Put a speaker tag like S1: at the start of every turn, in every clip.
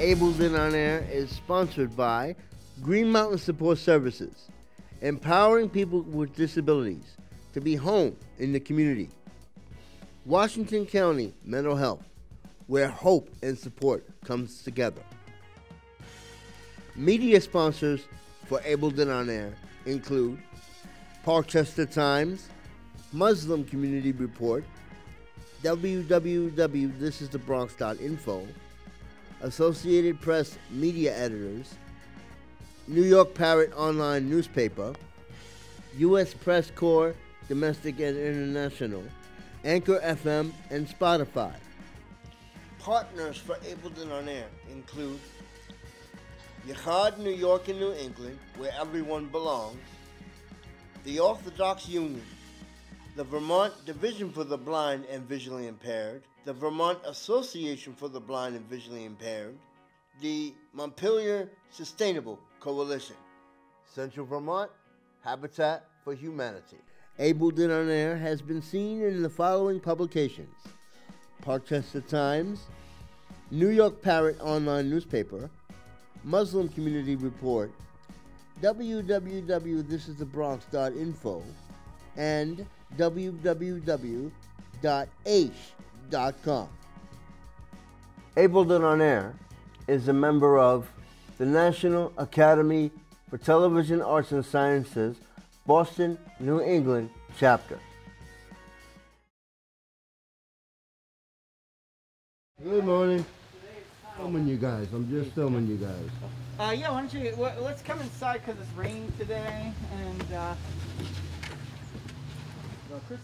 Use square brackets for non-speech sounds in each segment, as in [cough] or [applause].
S1: Abled and on Air is sponsored by Green Mountain Support Services, empowering people with disabilities to be home in the community. Washington County Mental Health, where hope and support comes together. Media sponsors for Abled and on Air include Parkchester Times, Muslim Community Report, www.thisisthebronx.info, Associated Press Media Editors, New York Parrot Online Newspaper, U.S. Press Corps Domestic and International, Anchor FM, and Spotify. Partners for Abled and on Air include Yachad, New York and New England, where everyone belongs, the Orthodox Union, the Vermont Division for the Blind and Visually Impaired, the Vermont Association for the Blind and Visually Impaired, the Montpelier Sustainable Coalition, Central Vermont Habitat for Humanity. Abled and on Air has been seen in the following publications Parkchester Times, New York Parrot Online Newspaper, Muslim Community Report, www.thisisthebronx.info, and www.aish.com. Abled and on Air is a member of the National Academy for Television Arts and Sciences, Boston, New England chapter. Good morning. Filming you guys. I'm just filming you guys.
S2: Uh, yeah, why don't you, let's come inside because it's raining today, and, uh, well, Chris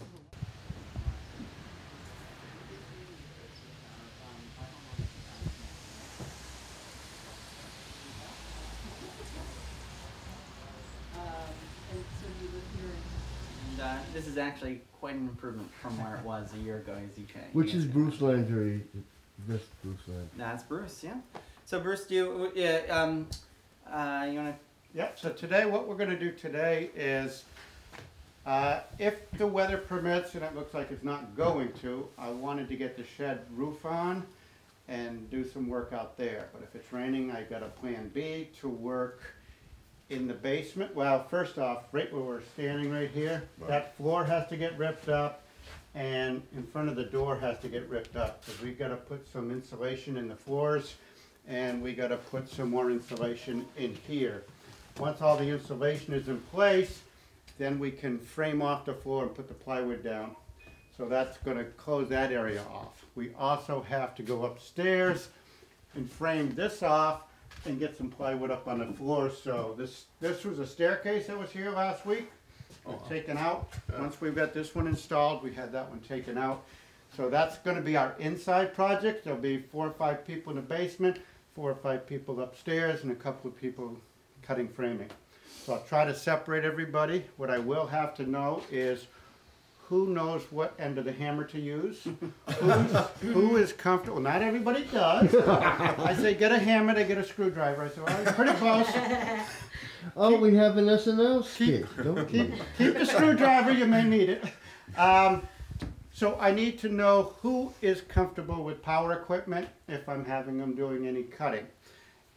S2: And, uh, this is actually quite an improvement from where it was a year ago, as you can.
S1: Which is Bruce Landry. This Bruce Landry.
S2: That's Bruce, yeah. So Bruce, do you, yeah, um, uh, you wanna,
S3: Yep, so today, what we're gonna do today is, uh, if the weather permits, and it looks like it's not going to, I wanted to get the shed roof on and do some work out there. But if it's raining, I've got a plan B to work in the basement. Well, first off, right where we're standing right here, that floor has to get ripped up and in front of the door has to get ripped up. Cause we've gotta put some insulation in the floors and we gotta put some more insulation in here. Once all the insulation is in place, then we can frame off the floor and put the plywood down. So that's gonna close that area off. We also have to go upstairs and frame this off and get some plywood up on the floor. So this, this was a staircase that was here last week. We've taken out. Once we've got this one installed, we had that one taken out. So that's gonna be our inside project. There'll be four or five people in the basement, four or five people upstairs, and a couple of people cutting framing. So I'll try to separate everybody. What I will have to know is who knows what end of the hammer to use? Who is comfortable? Not everybody does. I say get a hammer, they get a screwdriver. I say, well, pretty close. [laughs]
S1: Oh, we have an SNL skit, don't
S3: Keep, keep the screwdriver, you may need it. Um, so I need to know who is comfortable with power equipment if I'm having them doing any cutting.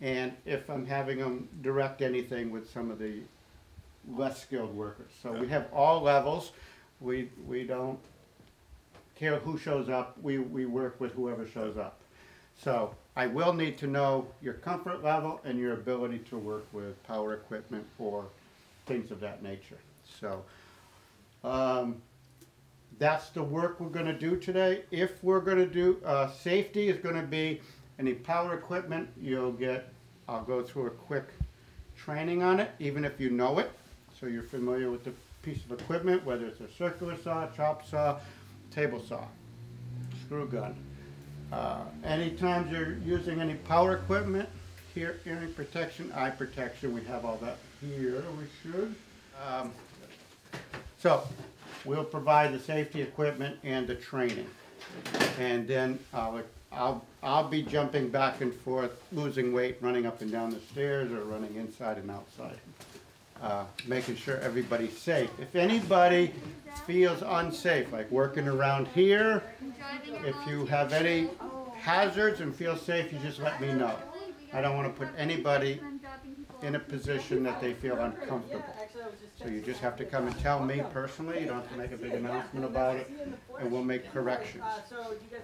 S3: And if I'm having them direct anything with some of the less skilled workers. So we have all levels. We, we don't care who shows up. We, we work with whoever shows up. So I will need to know your comfort level and your ability to work with power equipment or things of that nature. So um, that's the work we're gonna do today. If we're gonna do, uh, safety is gonna be any power equipment, you'll get, I'll go through a quick training on it, even if you know it. So you're familiar with the piece of equipment, whether it's a circular saw, chop saw, table saw, screw gun. Uh, anytime you're using any power equipment, here, hearing protection, eye protection, we have all that here, we should. Um, so, we'll provide the safety equipment and the training. And then I'll, I'll, I'll be jumping back and forth, losing weight, running up and down the stairs or running inside and outside. Uh, making sure everybody's safe. If anybody feels unsafe, like working around here, if you have any hazards and feel safe, you just let me know. I don't wanna put anybody in a position that they feel uncomfortable. So you just have to come and tell me personally, you don't have to make a big announcement about it, and we'll make corrections.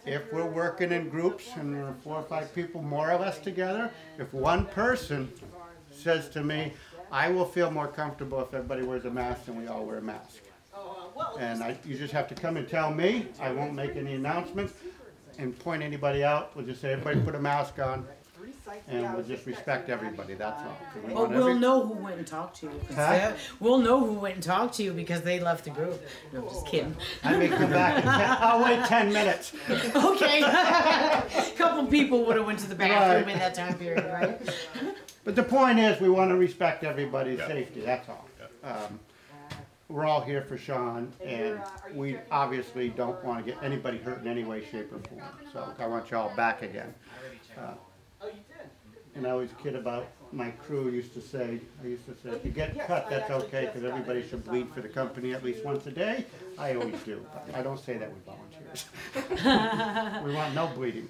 S3: If we're working in groups and there are four or five people more or less together, if one person says to me, I will feel more comfortable if everybody wears a mask and we all wear a mask. And I, you just have to come and tell me, I won't make any announcements and point anybody out, we'll just say, everybody put a mask on, and we'll just respect everybody, that's all. we
S4: But
S3: want
S4: we'll
S3: every-
S4: know who went and talked to you. 'cause
S3: Huh?
S4: they- We'll know who went and talked to you because they left the group. No, I'm just kidding.
S3: I may come back in ten, I'll wait ten minutes. [laughs]
S4: Okay. A [laughs] couple people would have went to the bathroom
S3: Right.
S4: in that time period, right? [laughs]
S3: But the point is, we wanna respect everybody's safety, that's all. Um, We're all here for Sean, and we obviously don't wanna get anybody hurt in any way, shape, or form, so I want you all back again. Uh, And I always kid about, my crew used to say, I used to say, if you get cut, that's okay, cause everybody should bleed for the company at least once a day. I always do, but I don't say that with volunteers. [laughs] We want no bleeding.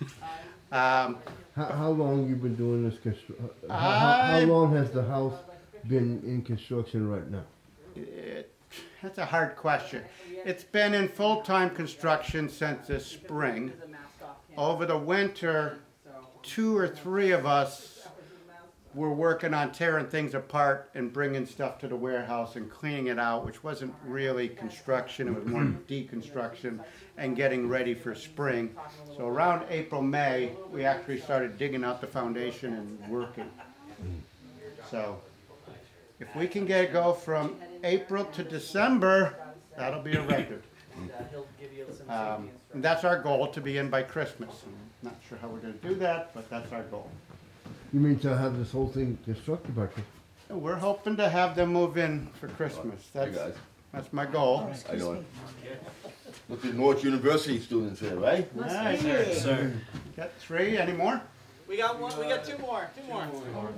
S3: [laughs] Um,
S1: How, how long you been doing this constru- uh, how, how, how long has the house been in construction right now?
S3: It, that's a hard question. It's been in full-time construction since this spring. Over the winter, two or three of us were working on tearing things apart and bringing stuff to the warehouse and cleaning it out, which wasn't really construction, it was more deconstruction and getting ready for spring. So around April, May, we actually started digging out the foundation and working. So if we can get, go from April to December, that'll be a record. Um, and that's our goal, to be in by Christmas. Not sure how we're gonna do that, but that's our goal.
S1: You mean to have this whole thing constructed by Christmas?
S3: And We're hoping to have them move in for Christmas.
S5: Hey
S3: That's,
S5: guys,
S3: that's my goal.
S5: how you doing? Look at Norwich University students here, right?
S3: Nice.
S2: Sir.
S3: Got three, any more?
S2: We got one. We got two more. Two more.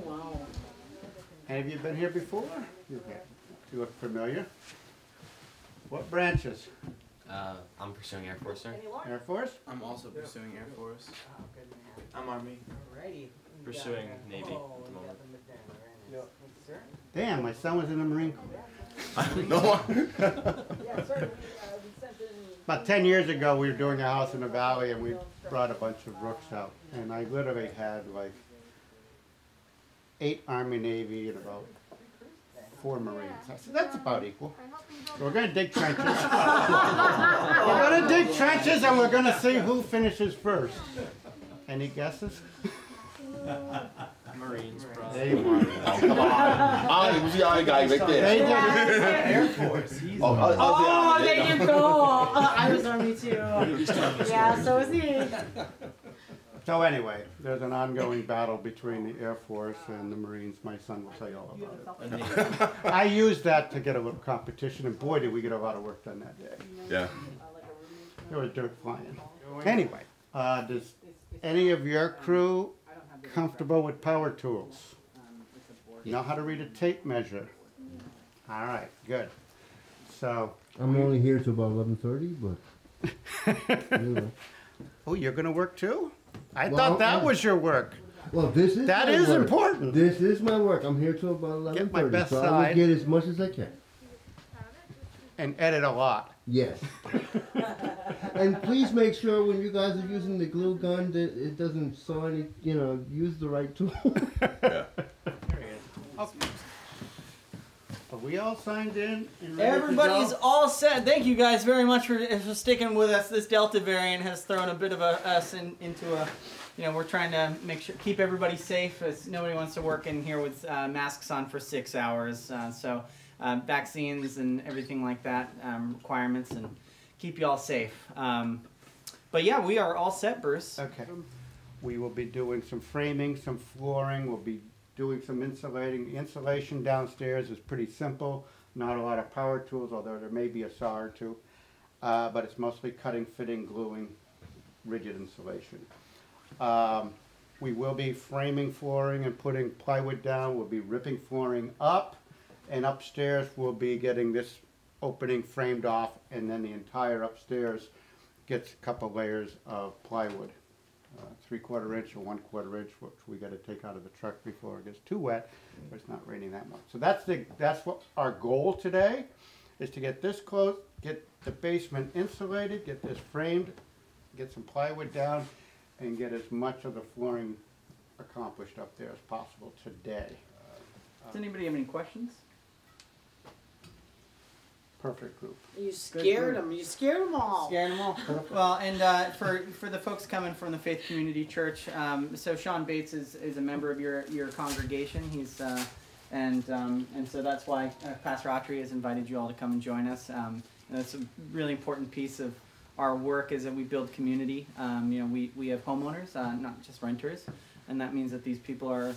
S4: Wow.
S3: Any of you been here before? You have. You look familiar. What branches?
S6: Uh, I'm pursuing Air Force, sir.
S3: Air Force?
S7: I'm also pursuing Air Force. Oh, good man. I'm Army. Alrighty. Pursuing Navy at the moment.
S3: Damn, my son was in the Marine Corps.
S5: No. [laughs]
S3: About ten years ago, we were doing a house in the valley and we brought a bunch of rooks out. And I literally had like eight Army, Navy, and about four Marines. I said, that's about equal. So we're gonna dig [laughs] trenches. We're gonna dig trenches and we're gonna see who finishes first. Any guesses?
S7: Marines, bro.
S3: There you are.
S5: Oh, come on. Ollie, [laughs] who's the other guy right
S3: They
S5: there?
S7: Air Force. He's
S5: Oh, Ollie-
S4: Oh,
S5: oh, oh
S4: there you go. Oh, I was Army too. [laughs] Yeah, so was he.
S3: So anyway, there's an ongoing battle between the Air Force and the Marines. My son will tell you all about it. [laughs] I used that to get a little competition, and boy, did we get a lot of work done that day.
S5: Yeah.
S3: There was dirt flying. Anyway, uh, does any of your crew comfortable with power tools? Know how to read a tape measure? All right, good. So,
S1: I'm only here till about eleven thirty, but. anyway. [laughs]
S3: oh, you're gonna work too? I
S1: Well,
S3: thought that
S1: I'm-
S3: was your work.
S1: Well, this is
S3: That
S1: my
S3: is
S1: work.
S3: important.
S1: This is my work. I'm here till about eleven
S3: my best
S1: so I will get as much as I can.
S3: And edit a lot.
S1: Yes. [laughs] and please make sure when you guys are using the glue gun that it doesn't saw any. You know, use the right tool. [laughs]
S5: Yeah.
S3: Are we all signed in? and
S2: Everybody's all set. Thank you guys very much for, for sticking with us. This Delta variant has thrown a bit of a, us in, into a, you know, we're trying to make sure keep everybody safe. As nobody wants to work in here with uh, masks on for six hours. Uh, so um, vaccines and everything like that um, requirements and keep you all safe. Um, but yeah, we are all set, Bruce.
S3: Okay. We will be doing some framing, some flooring, we'll be doing some insulating. Insulation downstairs is pretty simple, not a lot of power tools, although there may be a saw or two. Uh, but it's mostly cutting, fitting, gluing, rigid insulation. Um, we will be framing flooring and putting plywood down, we'll be ripping flooring up. And upstairs, we'll be getting this opening framed off, and then the entire upstairs gets a couple layers of plywood uh, three-quarter inch or one-quarter inch, which we gotta take out of the truck before it gets too wet, but it's not raining that much. So that's the, that's what our goal today, is to get this close, get the basement insulated, get this framed, get some plywood down, and get as much of the flooring accomplished up there as possible today.
S2: Does anybody have any questions?
S3: Perfect group.
S4: You scared
S2: group.
S4: them. You scared them all.
S2: Scaring them all. [laughs] well, and uh, for for the folks coming from the Faith Community Church, um, so Sean Bates is, is a member of your your congregation. He's uh, and um, and so that's why uh, Pastor Autry has invited you all to come and join us. Um, and that's a really important piece of our work is that we build community. Um, you know, we, we have homeowners, uh, not just renters, and that means that these people are uh,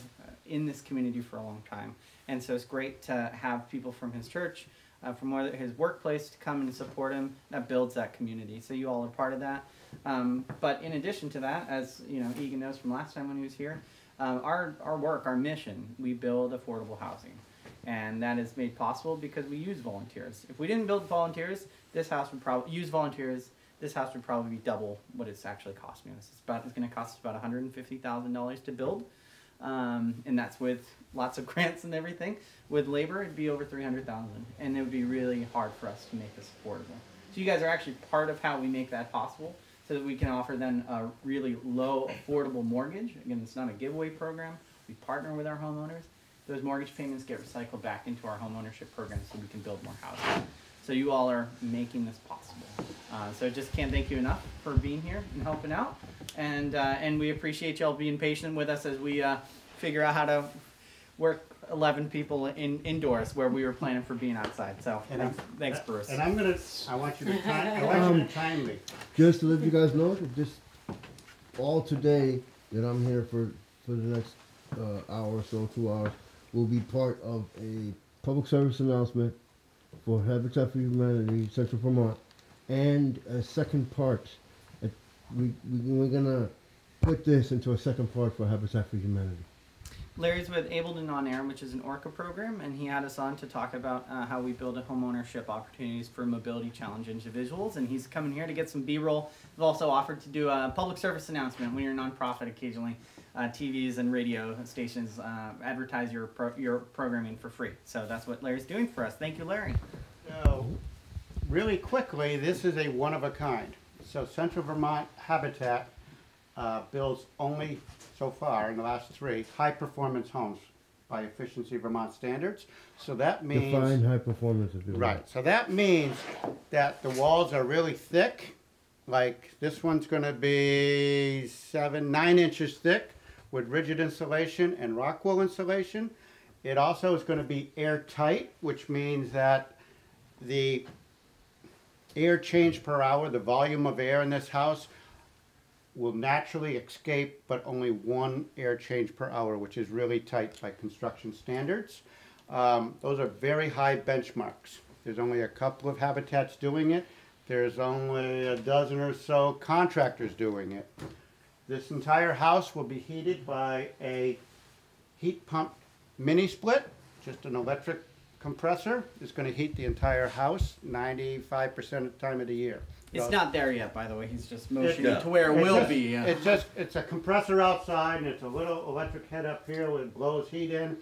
S2: in this community for a long time. And so it's great to have people from his church, uh, from where his workplace, to come and support him. That builds that community. So you all are part of that. Um, but in addition to that, as you know, Egan knows from last time when he was here, uh, our our work, our mission, we build affordable housing, and that is made possible because we use volunteers. If we didn't build volunteers, this house would probably use volunteers. This house would probably be double what it's actually costing us. It's about it's going to cost us about one hundred and fifty thousand dollars to build, um, and that's with lots of [laughs] grants and everything. With labor, it'd be over three hundred thousand, and it would be really hard for us to make this affordable. So you guys are actually part of how we make that possible, so that we can offer then a really low affordable mortgage. Again, it's not a giveaway program. We partner with our homeowners. Those mortgage payments get recycled back into our homeownership program, so we can build more houses. So you all are making this possible. Uh, so I just can't thank you enough for being here and helping out, and uh, and we appreciate y'all being patient with us as we uh, figure out how to work 11 people in indoors where we were planning for being outside. So
S3: And
S2: thanks,
S3: I'm-
S2: thanks Bruce.
S3: And I'm gonna, I want you to time, I [laughs] want you to time me.
S1: Just to let you guys know, that this, all today, that I'm here for, for the next, uh, hour or so, two hours, will be part of a public service announcement for Habitat for Humanity, Central Vermont, and a second part. We, we, we're gonna put this into a second part for Habitat for Humanity.
S2: Larry's with Abled and On Air, which is an ORCA program, and he had us on to talk about uh, how we build a home ownership opportunities for mobility challenged individuals. And he's coming here to get some B roll. We've also offered to do a public service announcement when you're a nonprofit occasionally. Uh, TVs and radio stations uh, advertise your pro- your programming for free. So that's what Larry's doing for us. Thank you, Larry.
S3: So, really quickly, this is a one of a kind. So Central Vermont Habitat uh, builds only, so far, in the last three, high-performance homes by Efficiency Vermont standards. So that means.
S1: Define high performance if you will.
S3: Right, so that means that the walls are really thick, like this one's gonna be seven, nine inches thick with rigid insulation and rock wool insulation. It also is gonna be airtight, which means that the air change per hour, the volume of air in this house will naturally escape, but only one air change per hour, which is really tight by construction standards. Um, those are very high benchmarks. There's only a couple of habitats doing it. There's only a dozen or so contractors doing it. This entire house will be heated by a heat pump mini split, just an electric compressor. is gonna heat the entire house ninety-five percent of the time of the year.
S2: It's
S3: So-
S2: not there yet, by the way. He's just motioning
S5: Yeah.
S2: to where it
S3: it's
S2: will
S3: just-
S2: be. Yeah.
S3: It's just, it's a compressor outside and it's a little electric head up here that blows heat in.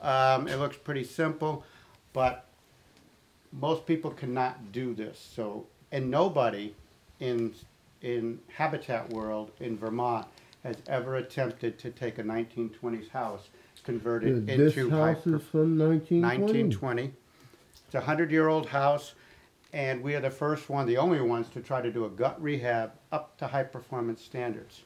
S3: Um, it looks pretty simple, but most people cannot do this, so, and nobody in, in habitat world in Vermont has ever attempted to take a nineteen twenties house, convert it
S1: This
S3: into
S1: house is from nineteen twenty.
S3: nineteen twenty. It's a hundred-year-old house, and we are the first one, the only ones to try to do a gut rehab up to high-performance standards.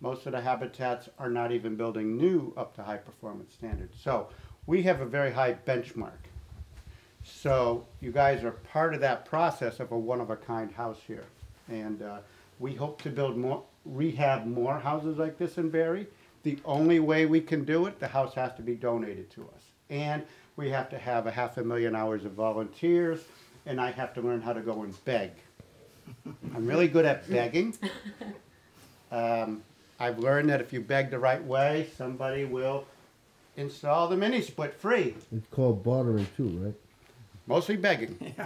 S3: Most of the habitats are not even building new up to high-performance standards. So, we have a very high benchmark. So, you guys are part of that process of a one-of-a-kind house here. And, uh, we hope to build more, rehab more houses like this in Barre. The only way we can do it, the house has to be donated to us. And we have to have a half a million hours of volunteers, and I have to learn how to go and beg. I'm really good at begging. [laughs] Um, I've learned that if you beg the right way, somebody will install the mini split free.
S1: It's called bartering too, right?
S3: Mostly begging. [laughs]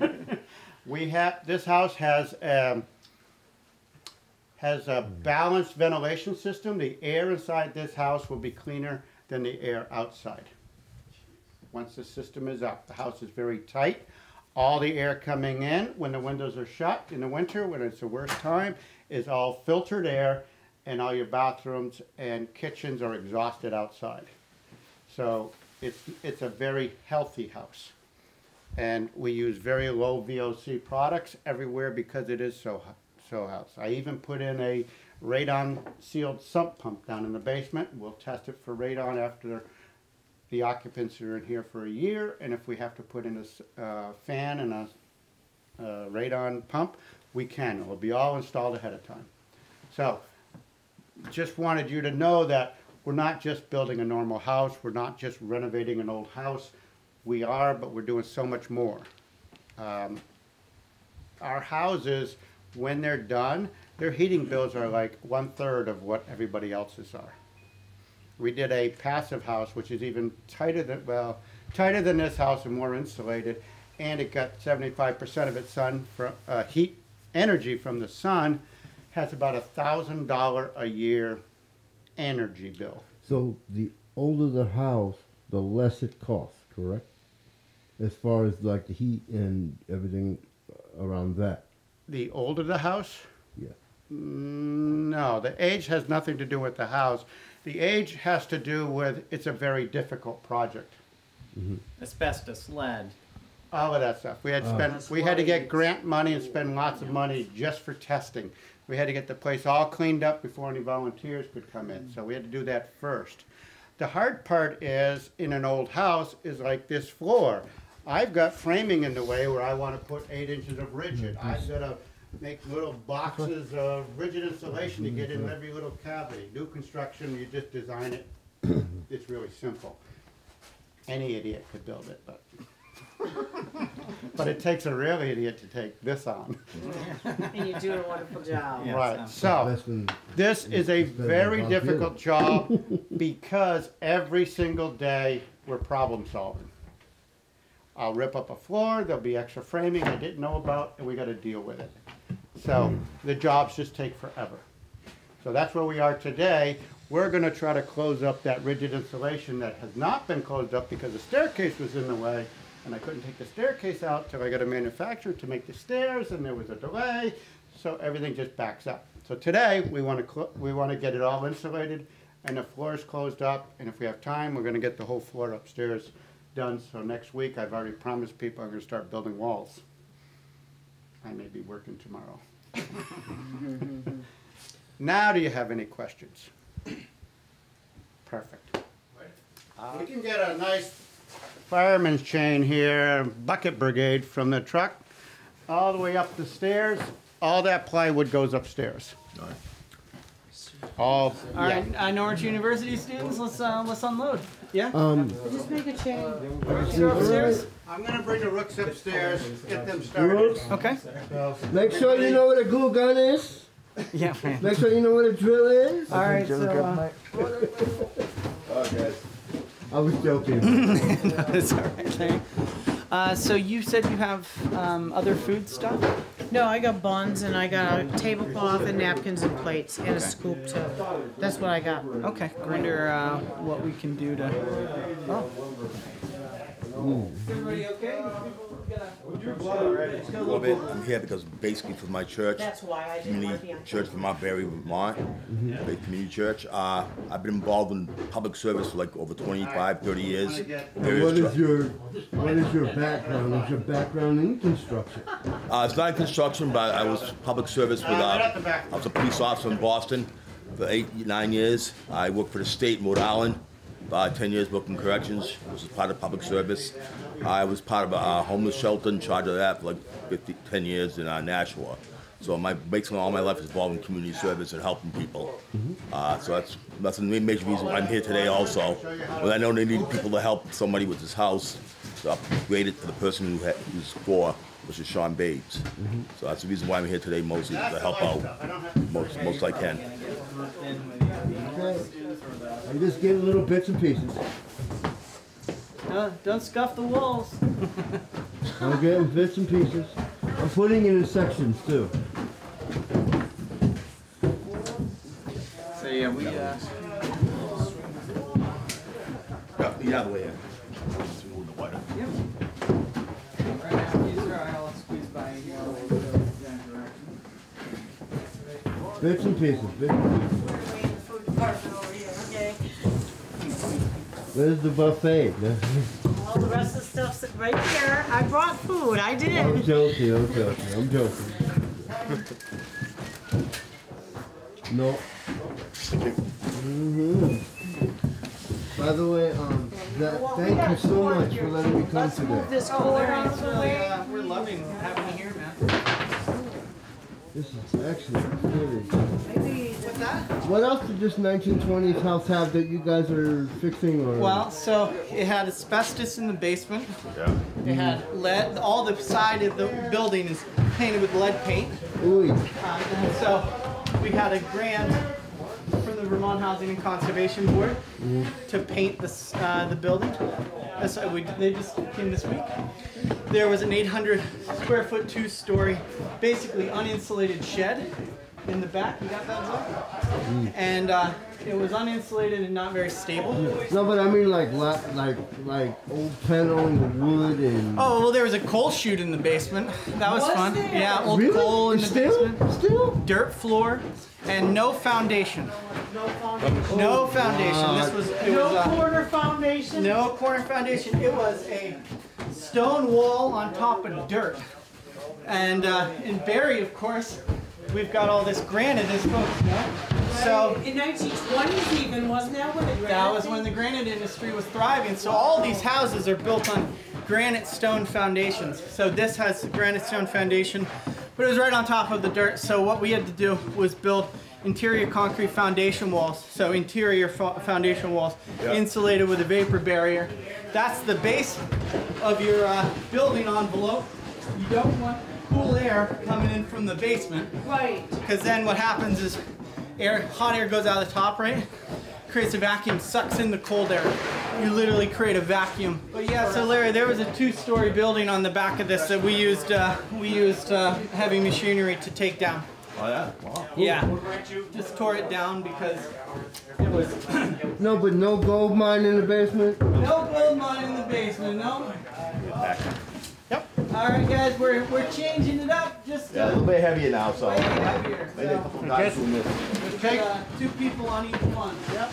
S3: [laughs] we have this house has um, has a mm-hmm. balanced ventilation system. The air inside this house will be cleaner than the air outside. Once the system is up, the house is very tight. All the air coming in when the windows are shut in the winter, when it's the worst time, is all filtered air, and all your bathrooms and kitchens are exhausted outside. So it's, it's a very healthy house. And we use very low VOC products everywhere because it is so, hu- so house. I even put in a radon sealed sump pump down in the basement. We'll test it for radon after the occupants are in here for a year. And if we have to put in a uh, fan and a uh, radon pump, we can. It'll be all installed ahead of time. So, just wanted you to know that we're not just building a normal house, we're not just renovating an old house. We are, but we're doing so much more. Um, our houses, when they're done, their heating bills are like one-third of what everybody else's are. We did a passive house, which is even tighter than, well, tighter than this house and more insulated, and it got seventy-five percent of its sun, from uh, heat energy from the sun, has about a thousand dollar a year energy bill.
S1: So the older the house, the less it costs, correct? As far as like the heat and everything around that.
S3: The older the house,
S1: Yeah.
S3: Mm, No, the age has nothing to do with the house. The age has to do with it's a very difficult project.
S2: Asbestos, lead.
S3: All of that stuff. We had spent, we had to get grant money and spend lots of money just for testing. We had to get the place all cleaned up before any volunteers could come in, so we had to do that first. The hard part is, in an old house, is like this floor. I've got framing in the way where I wanna put eight inches of rigid. I've gotta make little boxes of rigid insulation to get in every little cavity. New construction, you just design it, [coughs] it's really simple. Any idiot could build it, but. [laughs] But it takes a real idiot to take this on. [laughs]
S4: And you're doing a wonderful job.
S2: Yeah,
S3: Right,
S2: so-
S3: so, this is a very difficult job [laughs] because every single day we're problem solving. I'll rip up a floor, there'll be extra framing I didn't know about, and we gotta deal with it. So, hmm. the jobs just take forever. So that's where we are today. We're gonna try to close up that rigid insulation that has not been closed up because the staircase was in the way. And I couldn't take the staircase out till I got a manufacturer to make the stairs, and there was a delay, so everything just backs up. So today, we wanna, clo- we wanna get it all insulated, and the floors closed up, and if we have time, we're gonna get the whole floor upstairs done. So next week, I've already promised people I'm gonna start building walls. I may be working tomorrow. [laughs] Now, do you have any questions? Perfect. We can get a nice fireman's chain here, bucket brigade from the truck, all the way up the stairs. All that plywood goes upstairs. All right.
S2: All,
S3: yeah.
S2: right, uh, Norwich University students, let's uh, let's unload. Yeah.
S1: Um,
S4: Just make a chain.
S2: You're upstairs.
S3: I'm gonna bring the rooks upstairs, get them started.
S2: Rooks?
S3: Okay.
S1: Make sure you know what a glue gun is.
S2: Yeah. Man.
S1: Make sure you know what a drill is.
S2: All right. So. Uh,
S1: I was joking. [laughs]
S2: it's all right. Thank- Uh, so you said you have um, other food stuff.
S4: No, I got buns and I got a tablecloth and napkins and plates and a scoop too. That's what I got.
S2: Okay. Wonder uh, what we can do to. Oh. Everybody okay?
S5: A little bit. I'm here because basically for my church,
S4: That's why I didn't want to be
S5: community
S4: on.
S5: church from Mount Berry, Vermont, big community church. Uh, I've been involved in public service for like over 25, 30 years. Various
S1: what is
S5: tr-
S1: your what is your background? Is your background in construction?
S5: Uh, it's not in construction, but I was public service with,
S3: right
S5: uh,
S3: at the back.
S5: I was a police officer in Boston for eight, nine years. I worked for the state in Rhode Island, about 10 years working corrections, which was part of public service. I was part of a homeless shelter in charge of that for like 50, 10 years in uh, Nashua. So my basically all my life is involved in community service and helping people. Uh, so that's that's the main major reason why I'm here today. Also, when I know they need people to help somebody with his house, to upgrade it for the person who ha- who's for, which is Sean Bates. So that's the reason why I'm here today, mostly to help out most most I can.
S1: Okay. I'm just getting little bits and pieces.
S2: No, don't scuff the walls.
S1: I'm getting bits and pieces. I'm putting it in sections too.
S2: So yeah, we, uh,
S5: Yeah, the other way in. Let's move the water.
S2: Yep. Right after you, sir, I'll squeeze by here. I'll go that direction.
S1: Bits and pieces, bits and pieces.
S4: Food department over here, okay?
S1: Where's the buffet? [laughs]
S4: All the rest of the stuff's right here. I brought food, I did.
S1: I'm joking, I'm joking, I'm joking. No. Mm -hmm. By the way, um, that, thank you so much for letting me come
S4: Let's move
S1: today.
S4: this
S2: Oh,
S4: cord
S2: Larry,
S4: out of the way.
S2: uh, we're loving having you here, man.
S1: This is excellent, really.
S4: What's that?
S1: What else did this 1920s house have that you guys are fixing or?
S2: Well, so it had asbestos in the basement.
S5: Yeah.
S2: It had lead. All the side of the building is painted with lead paint.
S1: Ooh,
S2: Uh, and so we had a grant from the Vermont Housing and Conservation Board to paint this, uh, the building. That's why we, they just came this week. There was an 800 square foot, two story, basically uninsulated shed in the back. You got that? Zoe? And uh, it was uninsulated and not very stable.
S1: no, but I mean like la- like like old panel and wood and.
S2: Oh well, there was a coal chute in the basement. That was,
S4: Was
S2: fun.
S4: there?
S2: Yeah, old
S1: really?
S2: coal in the
S1: still,
S2: basement.
S1: still.
S2: Dirt floor, and no foundation.
S4: No foundation.
S2: No foundation. This was it was
S4: No
S2: uh,
S4: corner foundation?
S2: no corner foundation. It was a stone wall on top of dirt. And uh, in Barre, of course, we've got all this granite, as folks know. So
S4: In 1920s even, wasn't that when the granite
S2: that was when the granite industry was thriving. So all these houses are built on granite stone foundations. So this has a granite stone foundation, but it was right on top of the dirt. So what we had to do was build interior concrete foundation walls. So interior fo- foundation walls insulated with a vapor barrier. That's the base of your uh, building envelope. You don't want cool air coming in from the basement.
S4: Right.
S2: Because then what happens is air, hot air goes out of the top, right? Creates a vacuum, sucks in the cold air. You literally create a vacuum. But yeah, so Larry, there was a two-story building on the back of this that we used. Uh, we used uh, heavy machinery to take down.
S5: Oh, yeah? Wow.
S2: Yeah, just tore it down because it was [clears throat]
S1: No, but no gold mine in the basement.
S2: no gold mine in the basement. No. Yep. All right, guys, we're we're changing it up just
S5: Yeah, a little bit heavier now, so.
S2: way heavier.
S5: Maybe a
S2: So,
S5: couple guys doing this.
S2: with, uh, two people on each one. Yep.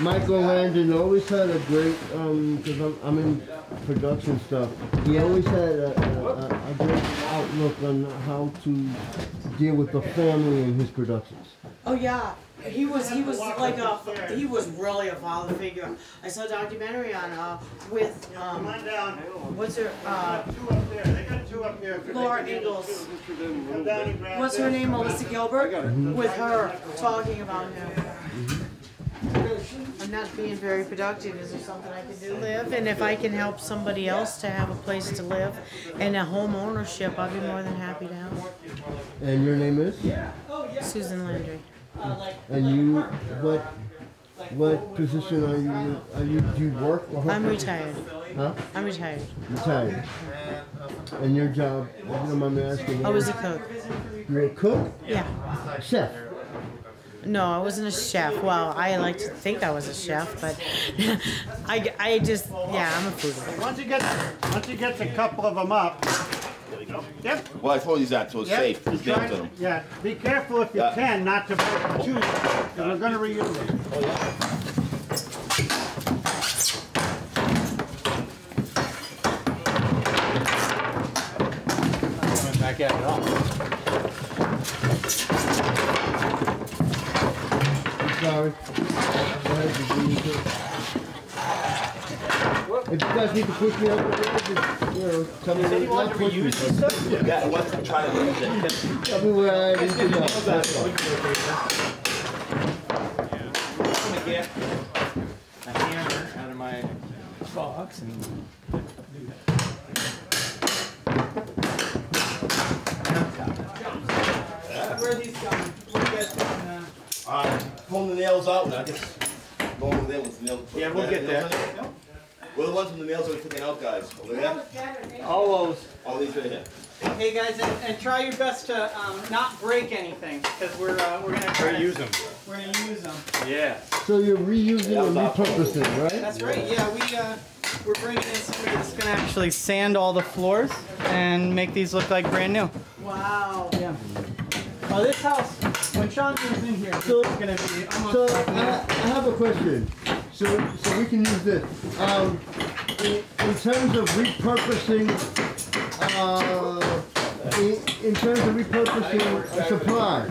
S1: Michael Landon always had a great, um, cause I'm, I'm in production stuff. He always had a, a, a- a great outlook on how to deal with the family in his productions.
S4: Oh yeah, he was he was like a he was really a father figure. I saw a documentary on uh with um what's her uh
S3: Two up there. They got two up there.
S4: Laura Ingalls.
S3: Come down and grab
S4: What's her name? Melissa Gilbert with her talking about him. Not being very productive. Is there something I can do? Live, and if I can help somebody else to have a place to live and a home ownership, I'll be more than happy to help.
S1: And your name is?
S4: Susan Landry.
S1: And you, what, what position are you, are you, do you work or?
S4: I'm retired.
S1: Huh?
S4: I'm retired.
S1: Retired. And your job, if you don't mind me asking?
S4: I was a cook.
S1: You're a cook?
S4: Yeah.
S1: Chef?
S4: No, I wasn't a chef. Well, I like to think I was a chef, but [laughs] I, I just, yeah, I'm a foodie.
S3: Once you get, once you get a couple of them up. There we go. Yep.
S5: Well, I told you that, so it's
S3: Yep.
S5: safe. Just
S3: Try-
S5: nails in them.
S3: Yeah, be careful if you
S5: Yeah.
S3: can, not to break two, because we're gonna reuse them.
S2: Back at it all.
S1: Sorry. Go ahead, you do your thing. If you guys need to push me up just, you know, tell me where, not push me, but
S5: Yeah, what's I'm trying to use it.
S1: tell me where I need to go. That's all.
S7: I'm gonna get a hammer out of my box and.
S2: Where are these going? Where you guys going, uh,
S5: Uh, pulling the nails out, and I just go over there with the nails.
S7: Yeah, we'll get there.
S5: We're the ones with the nails that are taking out, guys. Over there?
S3: All those.
S5: All these right here.
S2: Hey guys, and, and try your best to um, not break anything because we're uh, we're gonna try to
S7: them.
S2: We're gonna use them.
S7: Yeah.
S1: So you're reusing and repurposing, right?
S2: That's right. Yeah, we uh, we're bringing in somebody that's gonna actually sand all the floors and make these look like brand new.
S4: Wow.
S2: Yeah. Oh, this house, when Sean moves in here,
S1: So-
S2: this is gonna be almost
S1: So I, I have a question. So so we can use this. Um, in, in terms of repurposing, uh, in, in terms of repurposing supplies.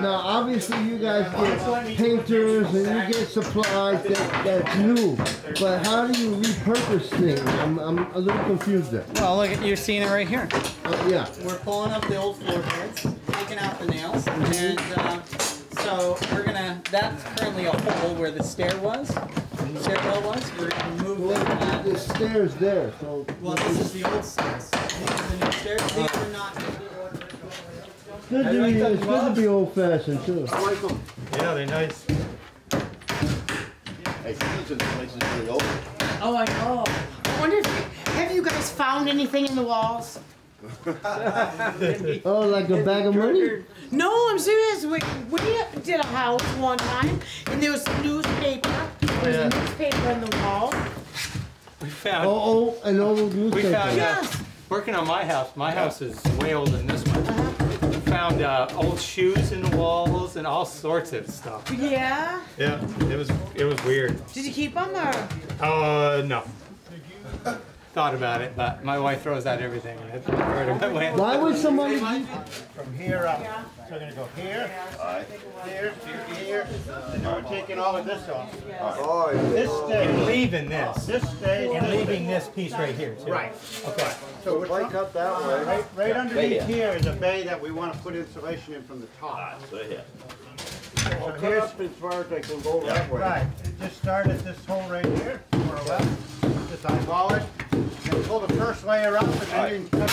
S1: Now, obviously, you guys get painters and you get supplies that, that's new. But how do you repurpose things? I'm, I'm a little confused there.
S2: Well, look, at you're seeing it right here.
S1: Uh, yeah.
S2: We're pulling up the old floor taking out the nails, and uh, so we're gonna. That's currently a hole where the stair was, stairwell was. We're gonna move
S1: Well,
S2: that.
S1: the stairs there. So
S2: Well, this is the old stairs. These are the new stairs. These are not.
S1: good to be, it's good to be old fashioned too. I like them.
S7: Yeah, they're nice.
S5: Hey, these are the places really open.
S4: Oh, I know. I wonder if, have you guys found anything in the walls? [laughs]
S1: Oh, like a bag of money?
S4: No, I'm serious. We, we did a house one time, and there was some newspaper. There was a newspaper on the wall.
S7: We found.
S1: Oh, oh, an old
S7: We
S1: newspaper.
S7: found.
S4: Yes.
S7: Working on my house. My house is way older than this one. We found uh, old shoes in the walls and all sorts of stuff.
S4: Yeah.
S7: Yeah, it was it was weird.
S4: Did you keep them or?
S7: Uh, no. Thought about it, but my wife throws out everything. and it's right away.
S1: Why would somebody?
S3: From here up. So we're gonna go here, here, here, and then we're taking all of this off. This stays,
S7: Leaving this
S3: this stays.
S7: and leaving this piece right here too.
S3: Right.
S7: Okay.
S3: So we're trying cut that way. Right, right underneath here is a bay that we wanna put insulation in from the top.
S5: Ah, so here.
S3: So here's,
S8: as far as I can go that way.
S3: right, just start at this hole right here, more or less. Just eyeball it, and pull the first layer up, and then you can cut.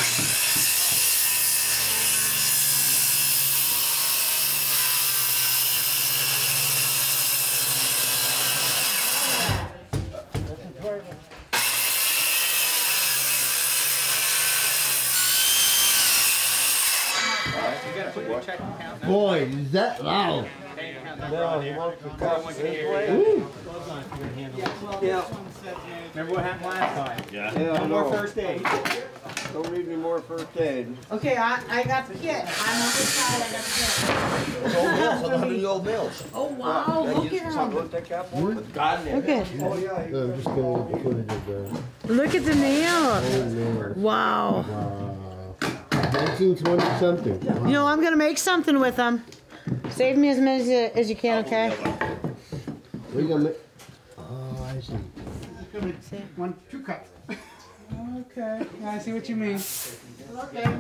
S2: You gotta put your check count.
S1: Boy, is that loud?
S8: No, he wants to cut this way.
S2: Yeah.
S7: Remember what happened last time?
S8: Yeah, I
S7: No more first aid.
S8: Don't need any more first aid.
S4: Okay, I, I got the kit. I'm on this side. I got the kit.
S5: Old mills, another hundred old mills.
S4: Oh wow! Look at them.
S8: Wanna take that one?
S5: God,
S4: Look at
S8: Oh, yeah.
S1: I'm just gonna get footage of that.
S4: look at the nail. Wow.
S1: Wow. 1920 something.
S4: You know, I'm gonna make something with them. Save me as many as you, as you can, okay?
S1: We gonna make. Oh, I see.
S3: One, two cups.
S2: Okay. I see what you mean.
S4: Okay.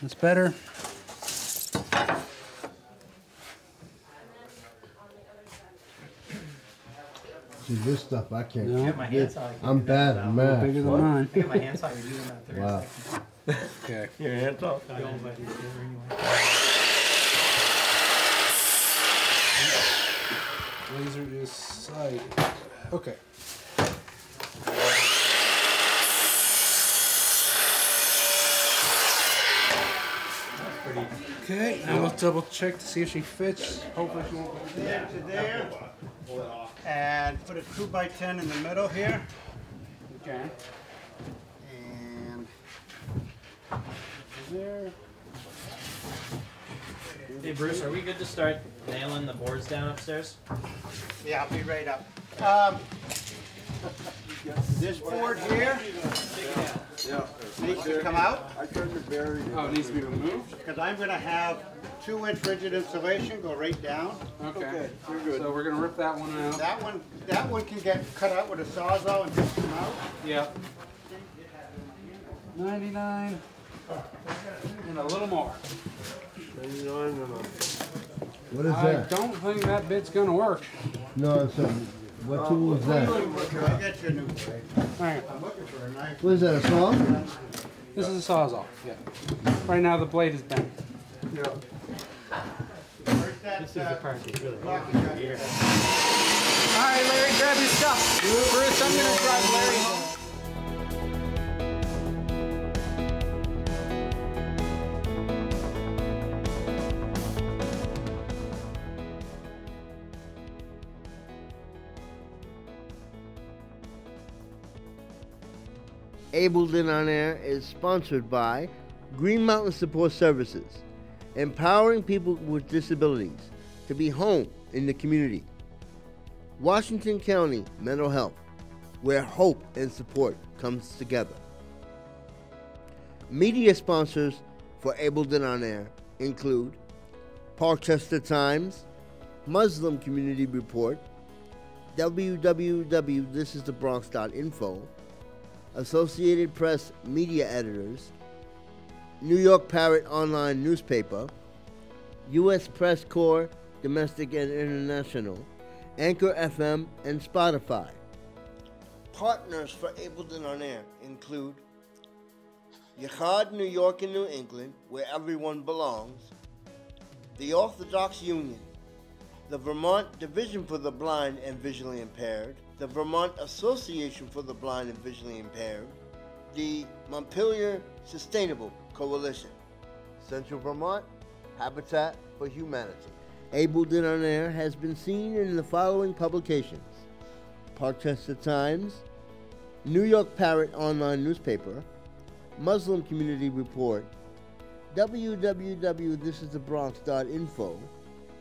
S9: That's better.
S1: See this stuff I can't.
S9: No.
S2: Get my hands on.
S1: I'm bad at math.
S9: Bigger than mine.
S2: I get my hands on. You're doing that third
S1: Wow. [laughs]
S9: Okay.
S8: Your hands up.
S9: Laser is sight. Okay. Okay, now let's double check to see if she fits. Hopefully she won't.
S3: go There to there. And put a two by ten in the middle here. Okay. And there.
S6: Hey Bruce, are we good to start nailing the boards down upstairs?
S3: Yeah, I'll be right up. Um, [laughs] this board here needs to come out
S8: I tried to bury it.
S9: Oh, it needs to be removed?
S3: because I'm gonna have two inch rigid insulation go right down.
S9: Okay.
S8: You're good.
S9: So we're gonna rip that one out.
S3: That one, that one can get cut out with a sawzall and just come out.
S9: Yeah. Ninety-nine. And a little more.
S8: Ninety-nine and a-
S1: What is
S9: I
S1: that?
S9: don't think that bit's gonna work.
S1: No, it's a. What tool is that?
S3: I'll get you a new blade.
S9: Alright,
S3: I'm looking for a knife.
S1: What is that? A saw?
S9: this is a sawzall, yeah. Right now the blade is bent.
S3: Right that,
S7: This is the
S3: uh,
S7: part that really
S3: blocking that-
S7: here.
S2: All right, Larry, grab your stuff. Bruce, I'm gonna drive Larry home.
S1: Abled and on Air is sponsored by Green Mountain Support Services, empowering people with disabilities to be home in the community. Washington County Mental Health, where hope and support comes together. Media sponsors for Abled and on Air include Parkchester Times, Muslim Community Report, www.thisisthebronx.info, Associated Press media editors, New York Parrot online newspaper, U.S. Press Corps domestic and international, Anchor FM, and Spotify. Partners for Abled and on Air include Yachad, New York and New England, where everyone belongs, the Orthodox Union, the Vermont Division for the Blind and Visually Impaired, the Vermont Association for the Blind and Visually Impaired, the Montpelier Sustainable Coalition, Central Vermont Habitat for Humanity. Abel on Air has been seen in the following publications Parkchester Times, New York Parrot online newspaper, Muslim Community Report, www.thisisthebronx.info,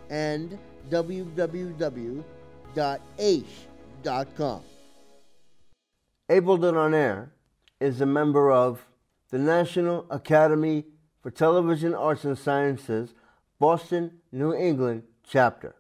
S1: and www.aish.com. Abled and on Air is a member of the National Academy for Television Arts and Sciences, Boston, New England chapter.